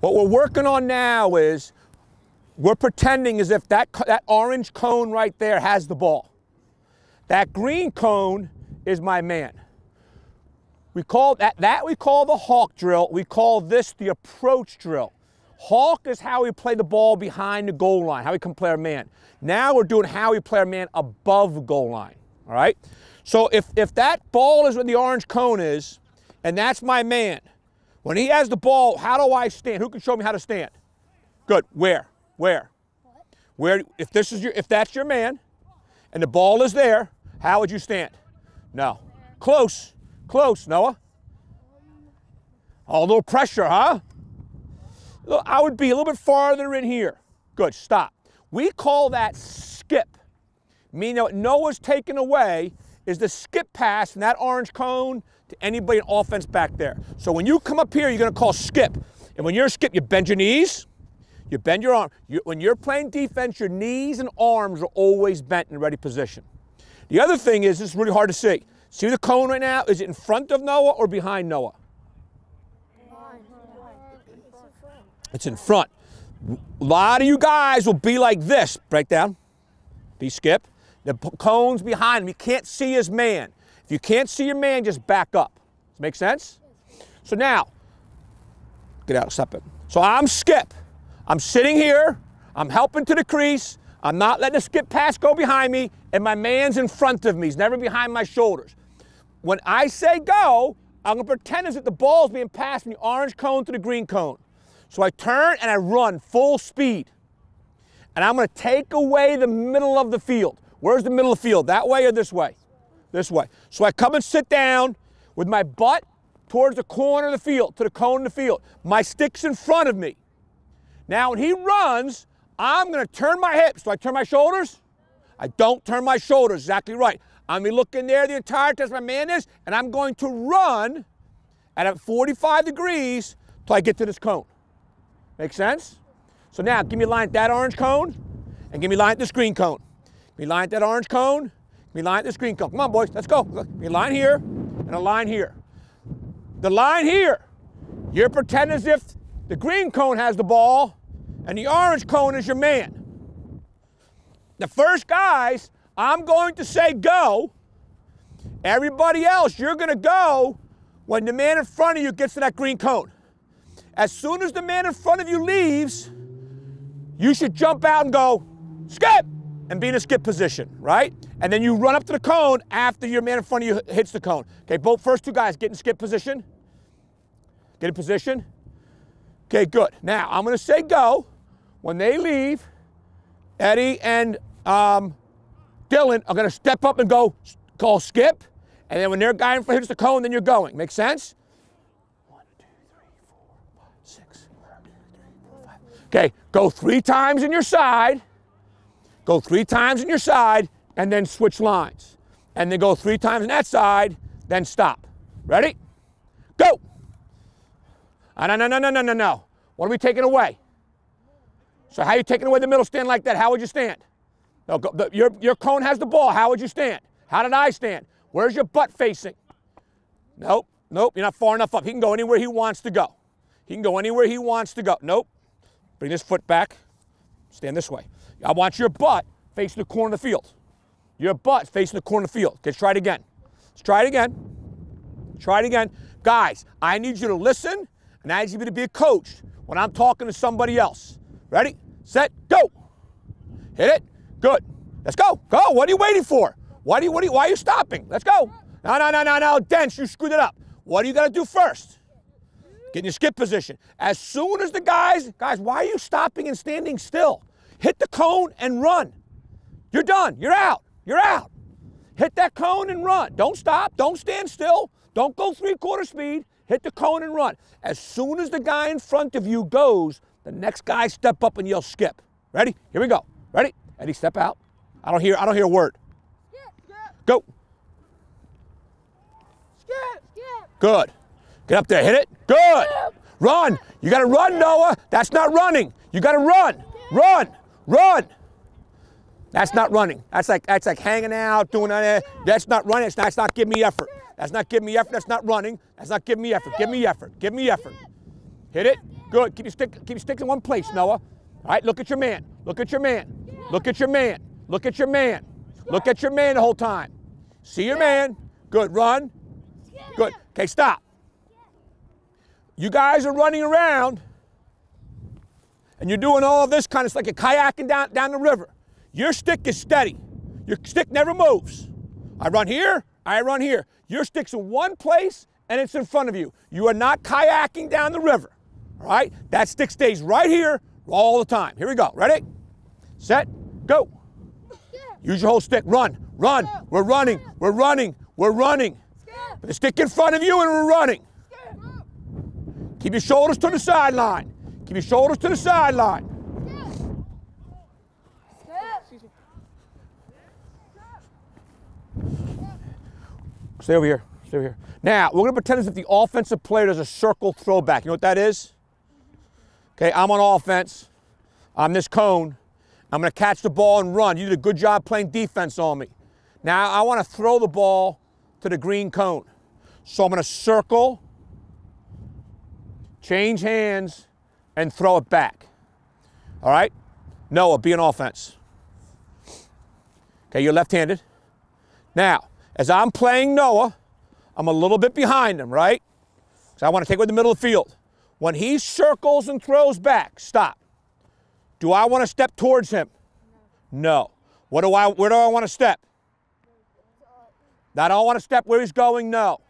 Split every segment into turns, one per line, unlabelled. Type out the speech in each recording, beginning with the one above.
What we're working on now is we're pretending as if that, that orange cone right there has the ball. That green cone is my man. We call that, that we call the hawk drill. We call this the approach drill. Hawk is how we play the ball behind the goal line, how we can play our man. Now we're doing how we play our man above goal line, all right? So if, if that ball is where the orange cone is, and that's my man, when he has the ball, how do I stand? Who can show me how to stand? Good, where? Where? Where, if this is your, if that's your man, and the ball is there, how would you stand? No. Close, close, Noah. Oh, a little pressure, huh? I would be a little bit farther in here. Good, stop. We call that skip. Meaning what Noah's taken away is the skip pass and that orange cone to anybody in offense back there. So when you come up here, you're gonna call skip. And when you're skip, you bend your knees, you bend your arm. You, when you're playing defense, your knees and arms are always bent in ready position. The other thing is, this is really hard to see. See the cone right now? Is it in front of Noah or behind Noah? It's in front. A lot of you guys will be like this. Break down. Be skip. The cone's behind him. You can't see his man. If you can't see your man, just back up. Does make sense? So now, get out, step it. So I'm skip. I'm sitting here. I'm helping to the crease. I'm not letting the skip pass go behind me, and my man's in front of me. He's never behind my shoulders. When I say go, I'm gonna pretend as if the ball's being passed from the orange cone to the green cone. So I turn and I run full speed. And I'm going to take away the middle of the field. Where's the middle of the field? That way or this way? This way. So I come and sit down with my butt towards the corner of the field, to the cone of the field. My stick's in front of me. Now, when he runs, I'm going to turn my hips. Do I turn my shoulders? I don't turn my shoulders. Exactly right. I'm going to look in there the entire time my man is, and I'm going to run at 45 degrees till I get to this cone. Make sense? So now, give me a line at that orange cone, and give me a line at this green cone. Give me a line at that orange cone, me line this green cone. Come on, boys, let's go. A line here, and a line here. The line here, you're pretending as if the green cone has the ball, and the orange cone is your man. The first guys, I'm going to say go. Everybody else, you're going to go when the man in front of you gets to that green cone. As soon as the man in front of you leaves, you should jump out and go, skip, and be in a skip position, right? And then you run up to the cone after your man in front of you hits the cone. Okay, both first two guys get in skip position. Get in position. Okay, good. Now, I'm to say go. When they leave, Eddie and um, Dylan are to step up and go call skip. And then when their guy in front hits the cone, then you're going. Make sense? Okay, go three times in your side, go three times in your side, and then switch lines. And then go three times in that side, then stop. Ready? Go! Ah, no, no, no, no, no, no, no. What are we taking away? So how are you taking away the middle stand like that? How would you stand? No, go, the, your, your cone has the ball. How would you stand? How did I stand? Where's your butt facing? Nope, nope, you're not far enough up. He can go anywhere he wants to go. He can go anywhere he wants to go. Nope, Bring this foot back. Stand this way. I want your butt facing the corner of the field. Your butt facing the corner of the field. Let's try it again. Let's try it again. Try it again. Guys, I need you to listen, and I need you to be a coach when I'm talking to somebody else. Ready, set, go. Hit it. Good. Let's go. Go. What are you waiting for? Why, do you, what are you, why are you stopping? Let's go. No, no, no, no, no. Dense, you screwed it up. What are you going to do first? Get in your skip position. As soon as the guys, guys, why are you stopping and standing still? Hit the cone and run. You're done. You're out. You're out. Hit that cone and run. Don't stop. Don't stand still. Don't go three quarter speed. Hit the cone and run. As soon as the guy in front of you goes, the next guy step up and yell skip. Ready? Here we go. Ready? Eddie, step out. I don't hear. I don't hear a word. Skip, skip. Go. Skip, skip. Good. Get up there, hit it. Good. Run. You got to run, Noah. That's not running. You got to run. Run. Run. That's not running. That's like that's like hanging out, doing that. That's not running. That's not, that's not giving me effort. That's not giving me effort. That's not running. That's not giving me effort. Give me effort. Give me effort. Hit it. Good. Keep your stick, keep your stick in one place, Noah. All right, look at your man. Look at your man. Look at your man. Look at your man. Look at your man the whole time. See your man. Good. Run. Good. Okay, stop. You guys are running around and you're doing all this kind of like a kayaking down, down the river. Your stick is steady. Your stick never moves. I run here, I run here. Your stick's in one place and it's in front of you. You are not kayaking down the river. All right? That stick stays right here all the time. Here we go. Ready? Set, go. Use your whole stick. Run, run. We're running, we're running, we're running. Put the stick in front of you and we're running. Keep your shoulders to the sideline. Keep your shoulders to the sideline. Stay over here. Stay over here. Now, we're going to pretend as if the offensive player does a circle throwback. You know what that is? Okay, I'm on offense. I'm this cone. I'm going to catch the ball and run. You did a good job playing defense on me. Now, I want to throw the ball to the green cone. So I'm going to circle, change hands, and throw it back. All right? Noah, be an offense. Okay, you're left-handed. Now, as I'm playing Noah, I'm a little bit behind him, right? So I want to take away the middle of the field. When he circles and throws back, stop. Do I want to step towards him? No. What do I, where do I want to step? I don't want to step where he's going, no.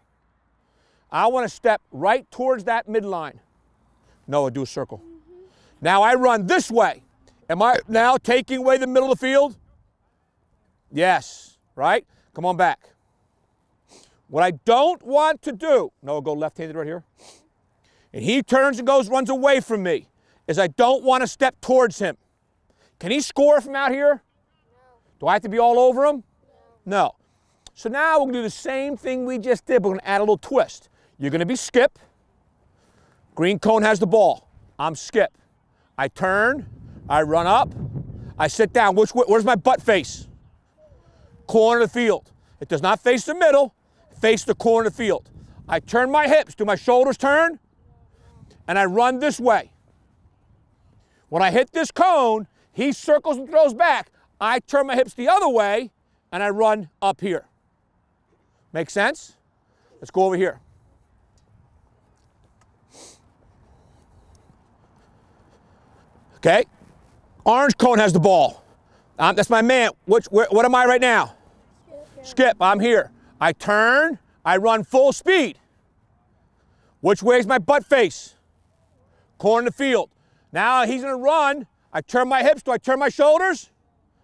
I want to step right towards that midline. Noah, do a circle. Mm-hmm. Now I run this way. Am I now taking away the middle of the field? Yes, right? Come on back. What I don't want to do, Noah, go left-handed right here. And he turns and goes, runs away from me, is I don't want to step towards him. Can he score from out here? No. Do I have to be all over him? No. no. So now we're going to do the same thing we just did, but we're going to add a little twist. You're going to be skip. Green cone has the ball. I'm skip. I turn, I run up, I sit down. Which, where's my butt face? Corner of the field. It does not face the middle, face the corner of the field. I turn my hips. Do my shoulders turn? And I run this way. When I hit this cone, he circles and throws back. I turn my hips the other way and I run up here. Make sense? Let's go over here. Okay? Orange cone has the ball. Um, that's my man. Which, where, what am I right now? Skip, Skip, I'm here. I turn, I run full speed. Which way is my butt face? Corner of the field. Now he's gonna run. I turn my hips. Do I turn my shoulders?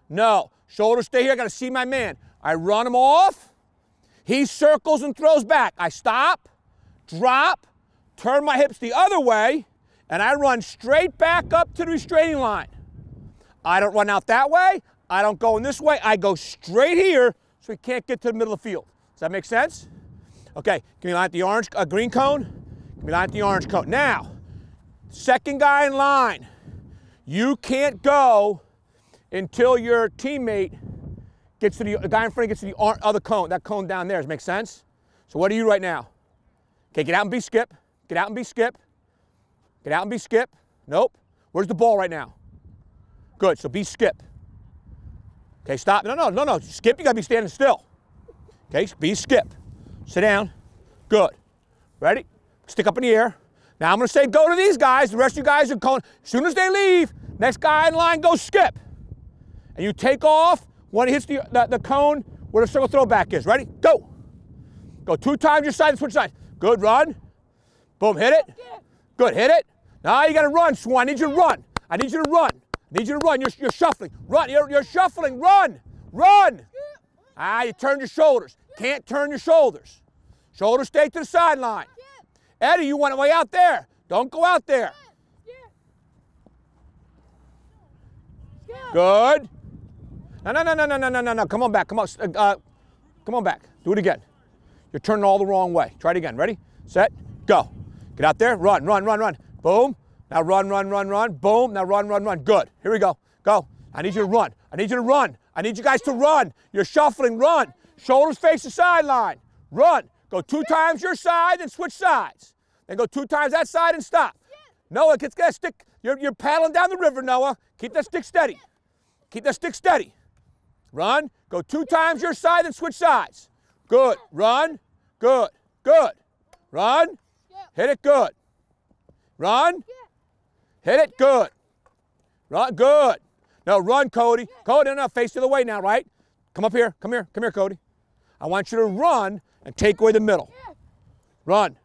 No. Shoulders stay here. I gotta see my man. I run him off. He circles and throws back. I stop, drop, turn my hips the other way, and I run straight back up to the restraining line. I don't run out that way. I don't go in this way. I go straight here so he can't get to the middle of the field. Does that make sense? Okay, can you line up the orange, uh, green cone? Can you line up the orange cone? Now, second guy in line, you can't go until your teammate gets to the, the guy in front gets to the other cone, that cone down there. Does that make sense? So what are you right now? Okay, get out and be skip. Get out and be skip. Get out and be skip. Nope. Where's the ball right now? Good, so be skip. Okay, stop. No, no, no, no. Skip, you gotta be standing still. Okay, be skip. Sit down. Good. Ready? Stick up in the air. Now I'm gonna say go to these guys. The rest of you guys are going. As soon as they leave, next guy in line goes skip. And you take off when it hits the, the, the cone where the circle throwback is. Ready? Go. Go two times your side and switch sides. Good, run. Boom, hit it. Good, hit it. Now you got to run, Swan. I need you to run. I need you to run. I need you to run. You're, you're shuffling. Run. You're, you're shuffling. Run. Run. Ah, you turn your shoulders. Can't turn your shoulders. Shoulders stay to the sideline. Eddie, you want to way out there. Don't go out there. Good. No, no, no, no, no, no, no, no. Come on back. Come on. Uh, come on back. Do it again. You're turning all the wrong way. Try it again. Ready? Set. Go. Get out there. Run, run, run, run. Boom. Now run, run, run, run. Boom. Now run, run, run. Good. Here we go. Go. I need you to run. I need you to run. I need you guys to run. You're shuffling. Run. Shoulders face the sideline. Run. Go two times your side and switch sides. Then go two times that side and stop. Noah, get that stick. You're, you're paddling down the river, Noah. Keep that stick steady. Keep that stick steady. Run. Go two times your side and switch sides. Good. Run. Good. Good. Run. Hit it good. Run. Hit it good. Run. Good. Now run, Cody. Cody, no, face to the other way now, right? Come up here. Come here. Come here, Cody. I want you to run and take away the middle. Run.